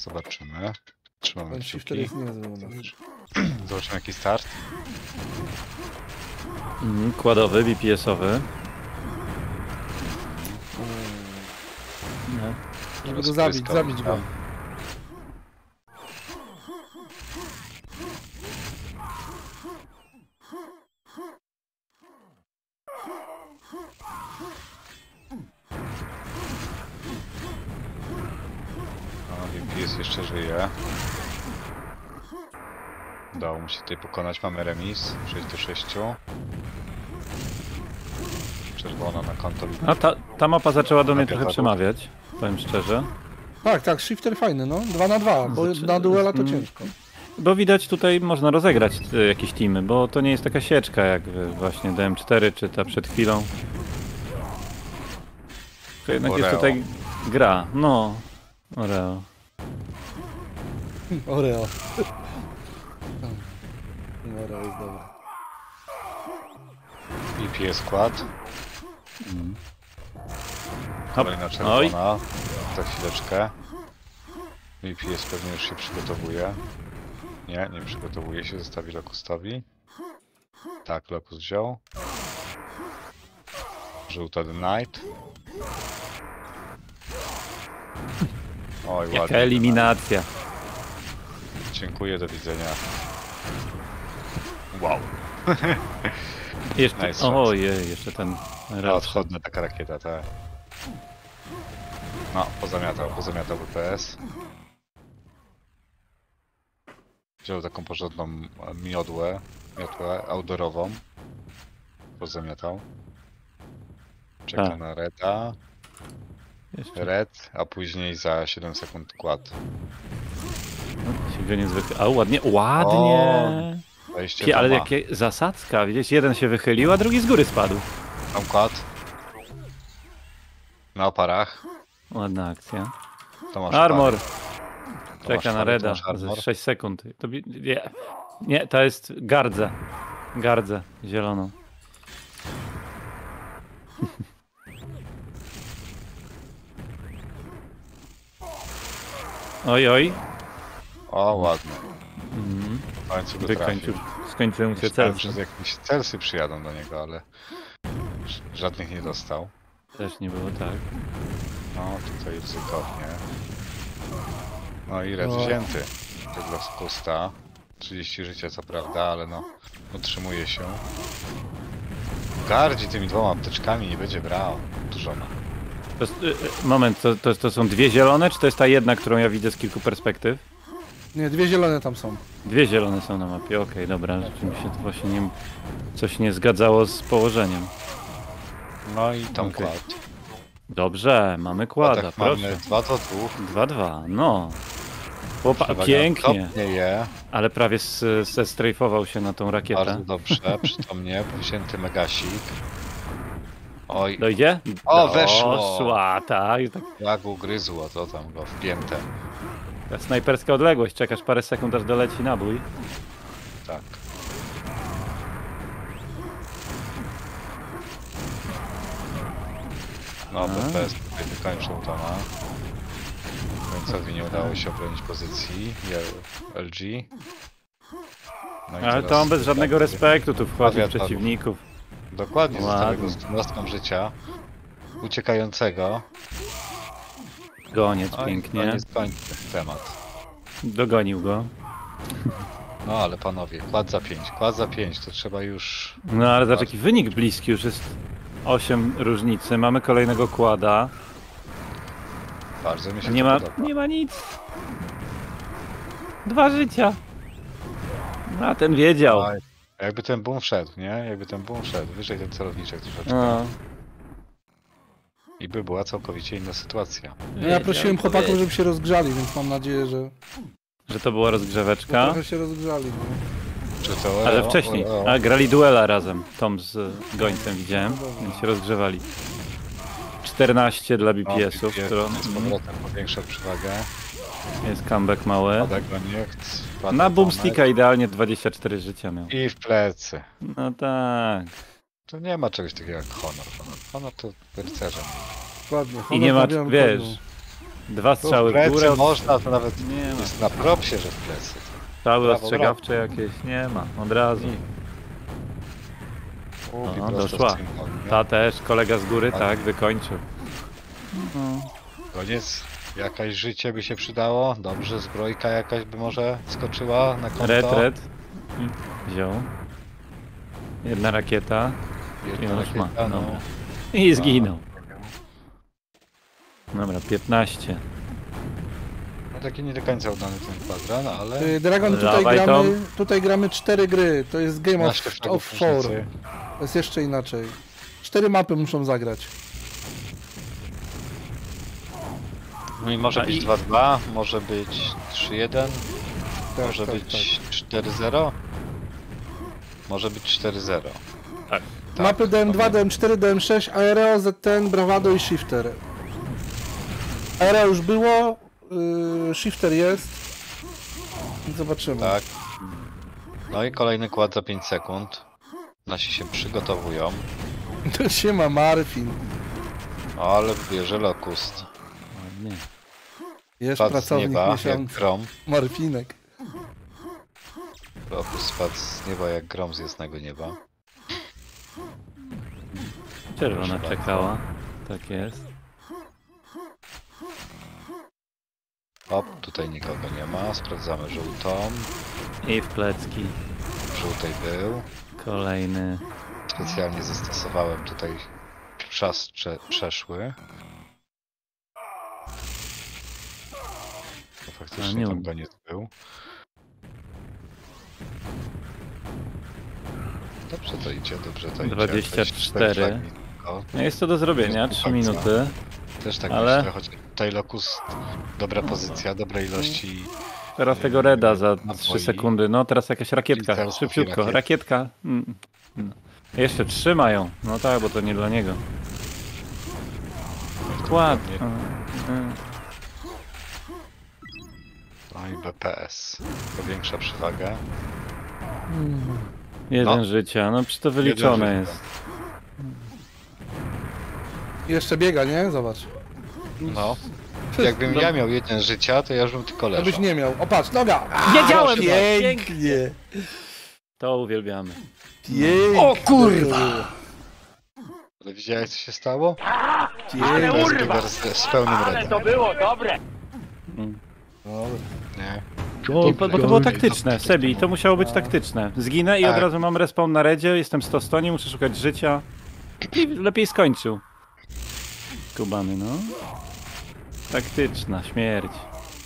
Zobaczymy. Trzymamy Ten shifter kciuki. jest niezły u nas. Zobaczymy jaki start. Mhm, kładowy, BPS-owy. No. Żeby go zabić, zabić go. No, VPS jeszcze żyje. Udało mu się tutaj pokonać. Mamy remis. 6 do 6. Czerwona na konto. No ta, ta mapa zaczęła do mnie trochę padło. przemawiać, powiem szczerze. Tak, tak, shifter fajny, no. Dwa na dwa, bo Znaczy- na duela to mm. ciężko. Bo widać tutaj można rozegrać e, jakieś teamy, bo to nie jest taka sieczka jak właśnie DM4 czy ta przed chwilą. To jednak jest Oreo. tutaj gra. No, Oreo. Oreo. Oreo jest dobra. VPS skład. Hop. Kolejna Oj. czerwona. Za chwileczkę. VPS pewnie już się przygotowuje. Nie, nie przygotowuje się. Zostawi Locustowi. Tak, Locus wziął. Żółta The Knight. Oj, Jaka ładnie. eliminacja. Dziękuję, do widzenia. Wow. Jeszcze, Nice ojej, jeszcze ten raz. odchodna taka rakieta, tak. No, pozamiatał, pozamiatał WPS. Wziął taką porządną e, miodłę, miotłę outdoorową. Pozamiatał. Czeka Tak. na Reda. Jeszcze Red, a później za 7 sekund kład. No, się go nie zwykle. A ładnie, ładnie. Kie, ale jakie zasadzka, widzisz, jeden się wychylił, a drugi z góry spadł. Tam kład. Na oparach. Ładna akcja. Armor. pary. To Czeka na Reda masz armor. za 6 sekund. To, bi- nie, nie, to jest gardza. Gardzę zieloną. Oj, oj. O, ładnie. Mhm. W końcu go Wykończył, skończył mu się cel. jakieś celsy przyjadą do niego, ale żadnych nie dostał. Też nie było tak. No, tutaj ryzykownie. No i red wzięty. Tego z kusta. 30 życia co prawda, ale no, utrzymuje się. Gardzi tymi dwoma apteczkami nie będzie brał. Dużo ma. To jest, y, y, moment, to, to, to są dwie zielone, czy to jest ta jedna, którą ja widzę z kilku perspektyw? Nie, dwie zielone tam są. Dwie zielone są na mapie, okej, dobra, rzeczywiście to właśnie nie, coś nie zgadzało z położeniem. No i tam Okej. kład. Dobrze, mamy kłada, tak proszę. mamy 2 do 2. 2-2, no. Chłopa, pięknie, No. ale prawie zestrajfował się na tą rakietę. Bardzo dobrze, przytomnie, wzięty megasik. Oj, Dojdzie? O, weszło. Doszła, tak. tak. jak ugryzło, to tam go wpięte. Ta snajperska odległość, czekasz parę sekund aż doleci nabój. Tak. No, BPS tutaj wykończył Toma. Końcowi nie udało się obronić pozycji. LG. No Ale to on bez żadnego respektu tu wchodzi w przeciwników. Dokładnie, zostawię go Ładnie. z 12 życia. Uciekającego. Goniec No pięknie. koniec kończy temat. Dogonił go. No ale panowie, kład za 5, kład za 5, to trzeba już... No ale zobacz jaki wynik bliski, już jest 8 różnicy. Mamy kolejnego kłada. Bardzo mi się Nie to ma, podoba. nie ma nic. Dwa życia. No, A ten wiedział. Aj, Jakby ten boom wszedł, nie? Jakby ten boom wszedł, wyżej ten celowniczek troszeczkę. No. I by była całkowicie inna sytuacja. No ja prosiłem chłopaków, żeby się rozgrzali, więc mam nadzieję, że Że to była rozgrzeweczka. trochę się rozgrzali. No. Czy to Ale wcześniej. Oreo? A grali duela razem. Tom z gońcem widziałem, więc się rozgrzewali. 14 dla No, BPS-ów, BPS którą Z powrotem powiększa przewagę. Jest comeback mały. Tego nie chcę. Na boomsticka idealnie 24 życia miał. I w plecy. No tak. To nie ma czegoś takiego jak honor. Honor, honor to rycerzem. Dokładnie. I nie ma, wiesz. Dwa Tu strzały w w górę, plecy od... można, to nawet nie ma. jest na propsie, że w plecy. Strzały brawo, ostrzegawcze jakieś, nie ma, od razu. Łupi No, prosto w doszła. cymbał, nie? Ta też, kolega z góry, Tak. tak, wykończył. No. Koniec. Jakaś życie by się przydało. Dobrze, zbrojka jakaś by może skoczyła na konto. Red, red. I Wziął. Jedna rakieta. Jedna ma, rakieta, no. dobra. I zginął. Dobra, 15. no taki nie do końca udany ten kwadran, ale... Dragon, tutaj Dawaj, gramy, Tom. tutaj gramy cztery gry. To jest Game of, 15 of Four. To jest jeszcze inaczej. Cztery mapy muszą zagrać. No i może być i- 2-2, może być 3-1, Tak, może tak, być 4-0. Może być 4-0. Tak. tak. Mapy DM2, DM4, DM6, Aereo, ZTN, Bravado i Shifter. Aereo już było, yy, Shifter jest. I zobaczymy. Tak. No i kolejny kład za 5 sekund. Nasi się przygotowują. To się ma Marfin. Ale bierze Locust. Ładnie. Jest Spadł pracownik nieba jak miesiąca. grom. Marfinek. Locust spadł z nieba jak grom z jasnego nieba. Czerwona Proszę czekała. Tak jest. Hop, tutaj nikogo nie ma. Sprawdzamy żółtą. I w plecki. W żółtej był. Kolejny. Specjalnie zastosowałem tutaj czas prze przeszły. A, faktycznie nie tam um- koniec był. Dobrze to idzie, dobrze to idzie. 24. fragi tylko. No jest to do zrobienia, Do 3 końca. minuty. Też tak Ale- myślę, choć tutaj Locus dobra pozycja, dobre ilości. Teraz tego reda za Naboi. 3 sekundy. No teraz jakaś rakietka. Szybciutko. rakiet. Rakietka. Mm. No. Jeszcze trzy mają. No tak, bo to nie dla niego. Ładnie. No i BPS. Powiększa przewagę. Jeden No. życia. No przecież to wyliczone jest. Jeszcze biega, nie? Zobacz. No. Jakbym ja miał jeden życia, to ja już bym tylko leżał. nie miał. O patrz, noga! Wiedziałem! Pięknie! To uwielbiamy. Pięknie! O kurwa! Ale widziałeś co się stało? Pięknie! To jest Biegar z, z pełnym redem. było dobre! Bo, bo to było taktyczne, Sebi, to musiało być taktyczne. Zginę i od Tak. razu mam respawn na redzie, jestem 100 stoni, muszę szukać życia. I lepiej skończył. Kubany, no. Taktyczna śmierć.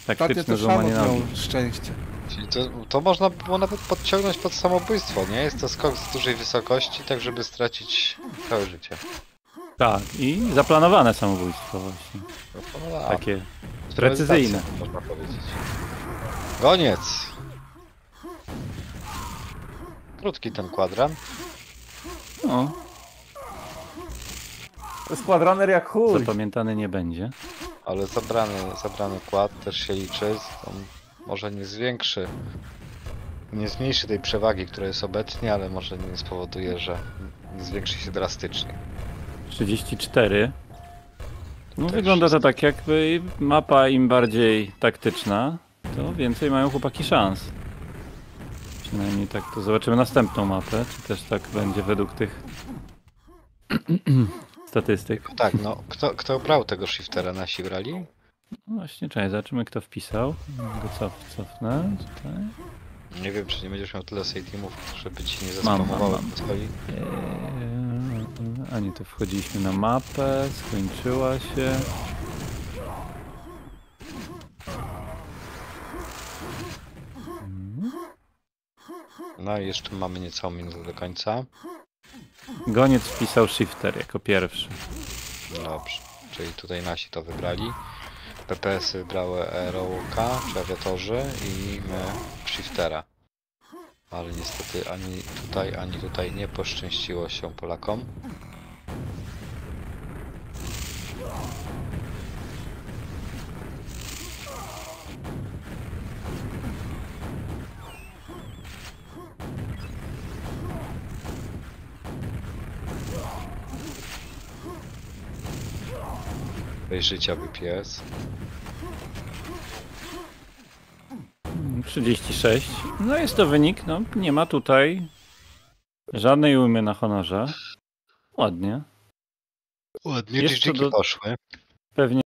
Ostatnio Taktyczne też złamanie miał nogi. szczęście. Czyli to, to można było nawet podciągnąć pod samobójstwo, nie? Jest to skok z dużej wysokości, tak żeby stracić całe życie. Tak, i zaplanowane samobójstwo właśnie. No, a, Takie z precyzyjne. precyzyjne, Można powiedzieć. Koniec! Krótki ten kwadran. No, Składraner jak chuj. zapamiętany nie będzie. Ale zabrany, zabrany kład też się liczy. On może nie zwiększy, nie zmniejszy tej przewagi, która jest obecnie, ale może nie spowoduje, że nie zwiększy się drastycznie. 34. No wygląda to tak jakby mapa im bardziej taktyczna, to więcej mają chłopaki szans. Przynajmniej tak to zobaczymy następną mapę, czy też tak będzie według tych statystyk. Tak, no, kto, kto brał tego shiftera? Nasi brali? No właśnie, czekaj, zobaczymy kto wpisał. Go cof, cofnę tutaj. Nie wiem, czy nie będziesz miał tyle save teamów, żeby ci nie Mam, mam, mam. swoi. Eee, A nie, to wchodziliśmy na mapę, skończyła się. No i jeszcze mamy niecałą minutę do końca. Goniec wpisał shifter jako pierwszy. Dobrze, czyli tutaj nasi to wybrali. PPS-y wybrały Aerołka, czy awiatorzy i my Shiftera. Ale niestety ani tutaj, ani tutaj nie poszczęściło się Polakom. Weź życia, wypies. 36. No jest to wynik, no nie ma tutaj żadnej ujmy na honorze. Ładnie. Ładnie, Jeszcze do... poszły. Pewnie